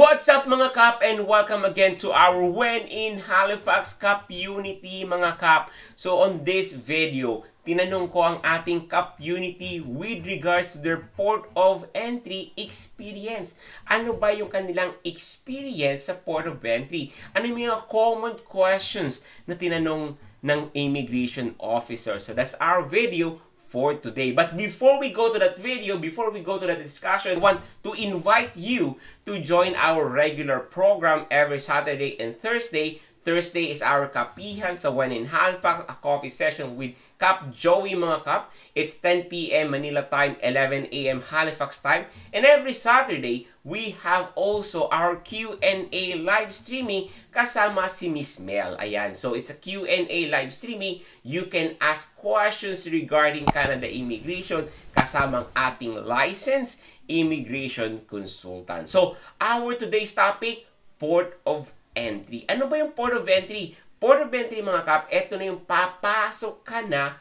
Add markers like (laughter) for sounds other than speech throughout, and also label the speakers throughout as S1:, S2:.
S1: What's up mga Kap and welcome again to our When in Halifax Cup Unity mga Kap. So on this video, tinanong ko ang ating Cup Unity with regards to their port of entry experience. Ano ba yung kanilang experience sa port of entry? Ano yung mga common questions na tinanong ng immigration officer? So that's our video for today. But before we go to that video, before we go to that discussion, I want to invite you to join our regular program every Saturday and Thursday. Thursday is our Kapihan sa When in Halifax, a coffee session with Kap Joey mga Kap. It's 10 p.m. Manila time, 11 a.m. Halifax time. And every Saturday, we have also our Q&A live streaming kasama si Miss Mel. Ayan, so it's a Q&A live streaming. You can ask questions regarding Canada immigration kasamang ating license immigration consultant. So, our today's topic, port of entry. Ano ba yung port of entry? Port of entry mga kap, eto na yung papasok ka na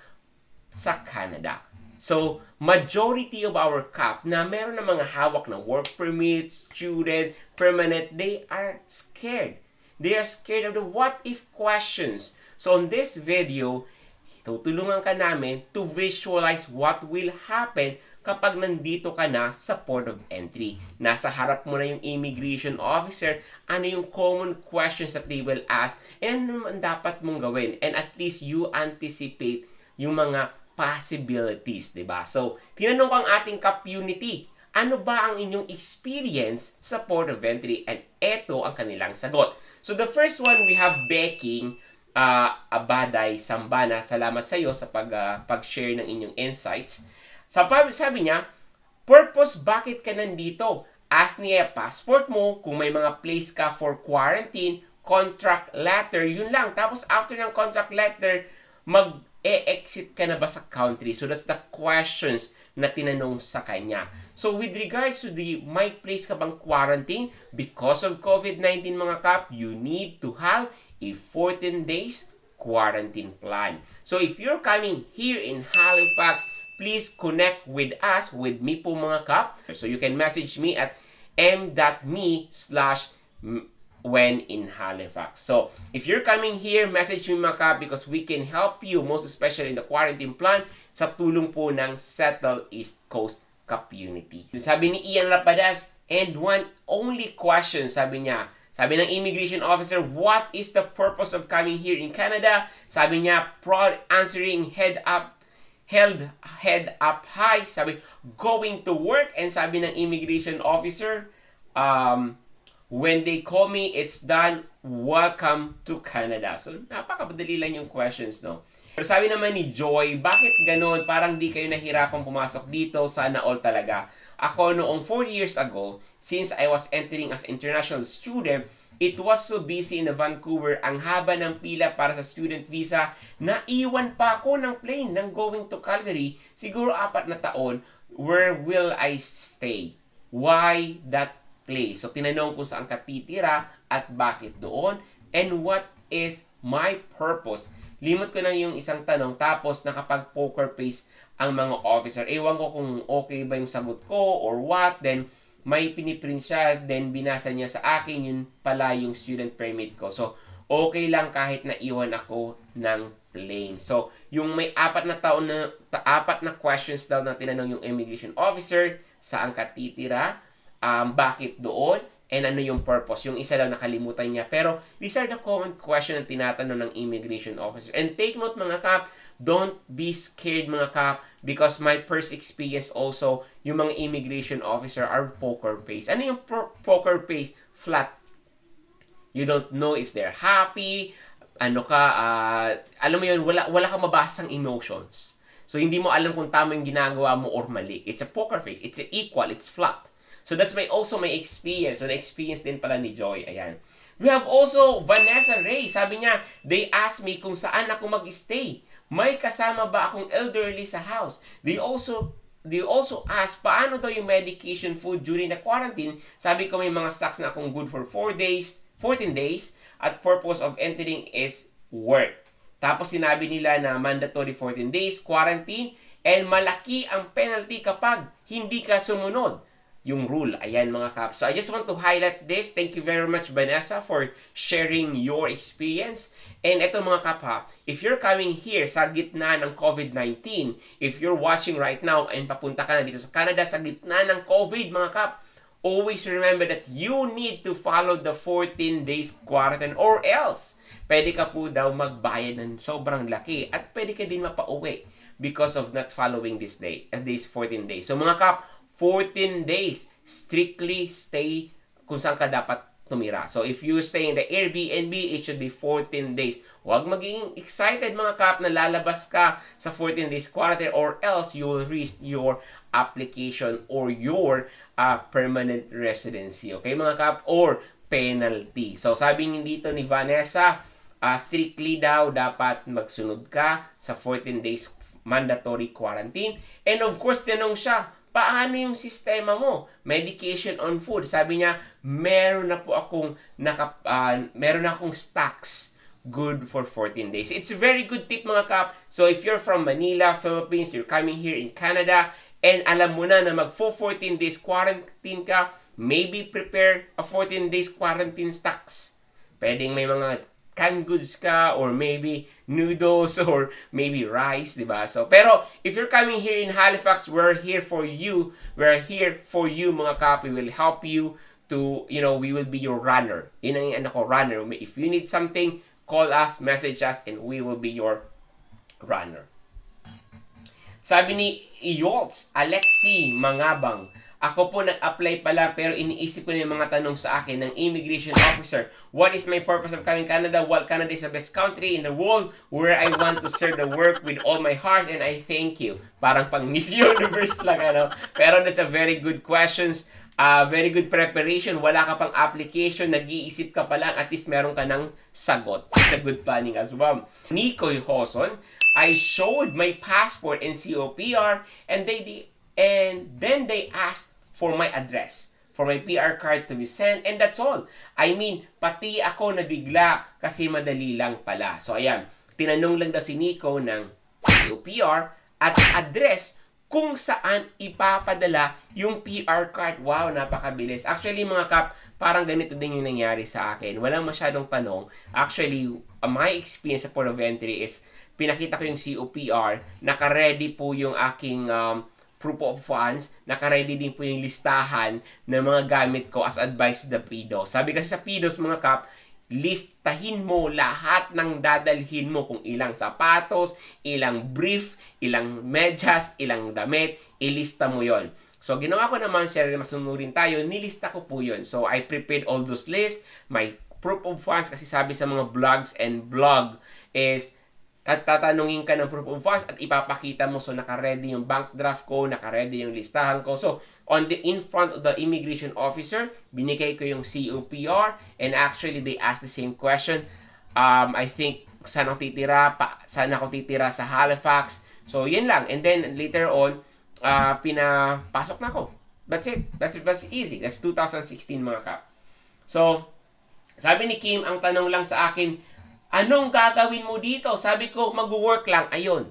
S1: sa Canada. So, majority of our CAP na meron ng mga hawak na work permit, student, permanent, they are scared. They are scared of the what if questions. So, on this video, tutulungan ka namin to visualize what will happen kapag nandito ka na sa port of entry. Nasa harap mo na yung immigration officer, ano yung common questions that they will ask, and ano dapat mong gawin. And at least you anticipate yung mga possibilities, di ba? So, tinanong ko ang ating community, ano ba ang inyong experience sa port of entry? And eto ang kanilang sagot. So, the first one, we have Becking uh, Abaday Sambana. Salamat sa iyo sa pag, uh, pag-share ng inyong insights. Sabi, sabi niya, purpose bakit ka nandito? Ask niya passport mo, kung may mga place ka for quarantine, contract letter, yun lang. Tapos after ng contract letter, mag-e-exit ka na ba sa country? So that's the questions na tinanong sa kanya. So with regards to the may place ka bang quarantine, because of COVID-19 mga kap, you need to have a 14 days quarantine plan. So if you're coming here in Halifax, please connect with us, with me po mga kap. So you can message me at m.me slash when in Halifax. So, if you're coming here, message me mga kap because we can help you, most especially in the quarantine plan, sa tulong po ng Settle East Coast Cup Unity. Sabi ni Ian Rapadas, and one only question, sabi niya, sabi ng immigration officer, what is the purpose of coming here in Canada? Sabi niya, proud answering head up held head up high, sabi, going to work, and sabi ng immigration officer, um, when they call me, it's done, welcome to Canada. So, napakabadali lang yung questions, no? Pero sabi naman ni Joy, bakit ganon? Parang di kayo nahirapang pumasok dito, sana all talaga. Ako noong 4 years ago, since I was entering as international student, It was so busy in Vancouver, ang haba ng pila para sa student visa, naiwan pa ako ng plane ng going to Calgary, siguro apat na taon, where will I stay? Why that place? So, tinanong ko saan ka titira at bakit doon, and what is my purpose? Limot ko na yung isang tanong, tapos nakapag-poker face ang mga officer. Ewan ko kung okay ba yung sagot ko or what, then may piniprint siya, then binasa niya sa akin, yun pala yung student permit ko. So, okay lang kahit na iwan ako ng plane. So, yung may apat na taon na, apat na questions daw na tinanong yung immigration officer, saan ka titira, um, bakit doon, and ano yung purpose. Yung isa lang nakalimutan niya. Pero, these are the common questions na tinatanong ng immigration officer. And take note mga kap, don't be scared mga kap, because my first experience also, yung mga immigration officer are poker face. Ano yung poker face? Flat. You don't know if they're happy, ano ka, uh, alam mo yun, wala, wala kang mabasang emotions. So, hindi mo alam kung tama yung ginagawa mo or mali. It's a poker face. It's equal. It's flat. So, that's my also my experience. So, na-experience din pala ni Joy. Ayan. We have also Vanessa Ray. Sabi niya, they asked me kung saan ako mag-stay. May kasama ba akong elderly sa house? They also they also ask, paano daw yung medication food during the quarantine? Sabi ko may mga stocks na akong good for 4 days, 14 days, at purpose of entering is work. Tapos sinabi nila na mandatory 14 days quarantine and malaki ang penalty kapag hindi ka sumunod. Yung rule. Ayan mga kap. So I just want to highlight this. Thank you very much Vanessa for sharing your experience. And ito mga kap ha, if you're coming here sa gitna ng COVID-19, if you're watching right now and papunta ka na dito sa Canada sa gitna ng COVID mga kap, always remember that you need to follow the 14 days quarantine or else pwede ka po daw magbayad ng sobrang laki at pwede ka din mapauwi because of not following this day, at these 14 days. So mga kap, 14 days, strictly stay kung saan ka dapat tumira. So if you stay in the Airbnb, it should be 14 days. Huwag maging excited mga kap na lalabas ka sa 14 days quarantine or else you will risk your application or your uh, permanent residency. Okay mga kap? Or penalty. So sabi dito ni Vanessa, uh, strictly daw dapat magsunod ka sa 14 days mandatory quarantine. And of course, tinanong siya, paano yung sistema mo? Medication on food. Sabi niya, meron na po akong naka, uh, meron na akong stocks good for 14 days. It's a very good tip mga kap. So if you're from Manila, Philippines, you're coming here in Canada, and alam mo na na mag 14 days quarantine ka, maybe prepare a 14 days quarantine stocks. Pwedeng may mga canned goods ka or maybe noodles (laughs) or maybe rice, di ba? So, pero if you're coming here in Halifax, we're here for you. We're here for you, mga kap. We will help you to, you know, we will be your runner. Yun ang ano ko, runner. If you need something, call us, message us, and we will be your runner. Sabi ni Iyolts, Alexi Mangabang, ako po nag-apply pala pero iniisip ko na yung mga tanong sa akin ng immigration officer. What is my purpose of coming Canada? Well, Canada is the best country in the world where I want to serve the work with all my heart and I thank you. Parang pang Miss Universe (laughs) lang ano. Pero that's a very good questions. Uh, very good preparation. Wala ka pang application. Nag-iisip ka pa lang. At least meron ka ng sagot. It's a good planning as well. Nikoy Hoson, I showed my passport and COPR and they and then they asked for my address, for my PR card to be sent, and that's all. I mean, pati ako nabigla kasi madali lang pala. So ayan, tinanong lang daw si Nico ng COPR at address kung saan ipapadala yung PR card. Wow, napakabilis. Actually, mga kap, parang ganito din yung nangyari sa akin. Walang masyadong tanong. Actually, uh, my experience sa Port of Entry is pinakita ko yung COPR, naka-ready po yung aking um, proof of funds, nakaready din po yung listahan ng mga gamit ko as advised the PIDOS. Sabi kasi sa PIDOS mga kap, listahin mo lahat ng dadalhin mo kung ilang sapatos, ilang brief, ilang medyas, ilang damit, ilista mo yon. So, ginawa ko naman, share masunurin tayo, nilista ko po yun. So, I prepared all those lists, my proof of funds, kasi sabi sa mga blogs and blog is at tatanungin ka ng proof of funds at ipapakita mo so naka-ready yung bank draft ko, naka-ready yung listahan ko. So, on the in front of the immigration officer, binigay ko yung COPR and actually they asked the same question. Um, I think saan ako titira, pa, saan ako titira sa Halifax. So, yun lang. And then later on, uh, pinapasok na ako. That's it. That's, that's easy. That's 2016 mga kap. So, sabi ni Kim, ang tanong lang sa akin, Anong gagawin mo dito? Sabi ko, mag-work lang. Ayun.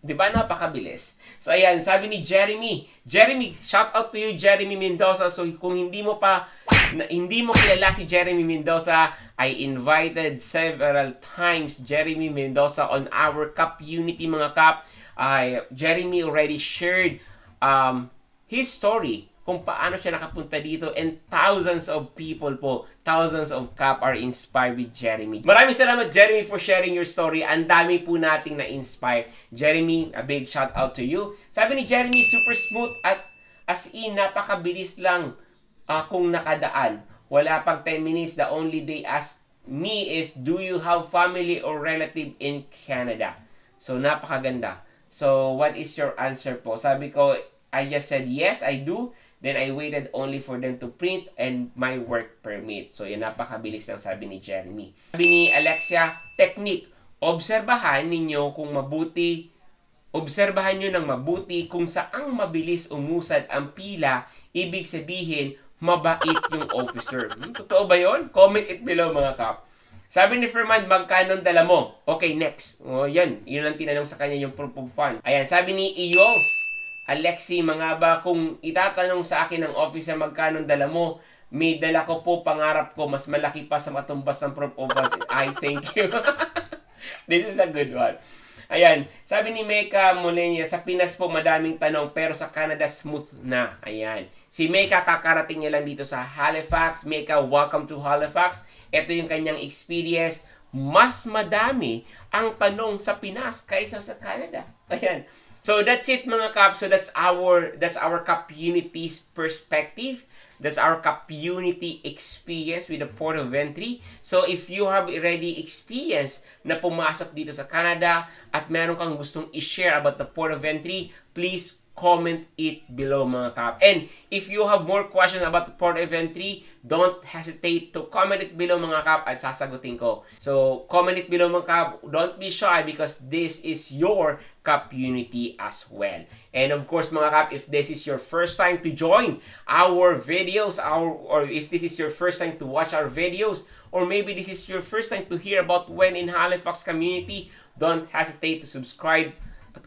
S1: Di ba? Napakabilis. So, ayan. Sabi ni Jeremy. Jeremy, shout out to you, Jeremy Mendoza. So, kung hindi mo pa, na, hindi mo kilala si Jeremy Mendoza, I invited several times Jeremy Mendoza on our Cup Unity, mga Cup. Uh, Jeremy already shared um, his story kung paano siya nakapunta dito and thousands of people po, thousands of CAP are inspired with Jeremy. Maraming salamat Jeremy for sharing your story. Ang dami po nating na-inspire. Jeremy, a big shout out to you. Sabi ni Jeremy, super smooth at as in, napakabilis lang uh, kung nakadaan. Wala pang 10 minutes. The only day ask me is, do you have family or relative in Canada? So, napakaganda. So, what is your answer po? Sabi ko, I just said, yes, I do. Then I waited only for them to print and my work permit. So yan napakabilis lang sabi ni Jeremy. Sabi ni Alexia, technique. Obserbahan ninyo kung mabuti Obserbahan nyo ng mabuti kung saang mabilis umusad ang pila, ibig sabihin, mabait yung officer. Hmm, totoo ba yon? Comment it below mga kap. Sabi ni Ferman, magkano dala mo? Okay, next. O, oh, yan. Yun ang tinanong sa kanya yung proof of fund. Ayan, sabi ni Eyols, Alexi Mangaba, kung itatanong sa akin ng office na magkano dala mo, may dala ko po pangarap ko mas malaki pa sa matumbas ng Prof. Obas. I thank you. (laughs) This is a good one. Ayan, sabi ni Meka Molenia, sa Pinas po madaming tanong pero sa Canada smooth na. Ayan. Si Meka kakarating niya lang dito sa Halifax. Meka, welcome to Halifax. Ito yung kanyang experience. Mas madami ang tanong sa Pinas kaysa sa Canada. Ayan. So that's it mga Kap. So that's our that's our Cup Unity's perspective. That's our community experience with the port of entry. So if you have already experienced na pumasok dito sa Canada at meron kang gustong i-share about the port of entry, please comment it below mga kap. And if you have more questions about port of entry, don't hesitate to comment it below mga kap at sasagutin ko. So comment it below mga kap. Don't be shy because this is your Cup Unity as well. And of course mga kap, if this is your first time to join our videos, our or if this is your first time to watch our videos, or maybe this is your first time to hear about when in Halifax community, don't hesitate to subscribe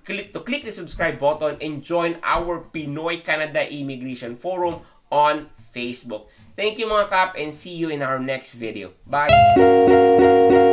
S1: click to click the subscribe button and join our Pinoy Canada Immigration Forum on Facebook. Thank you mga kap and see you in our next video. Bye!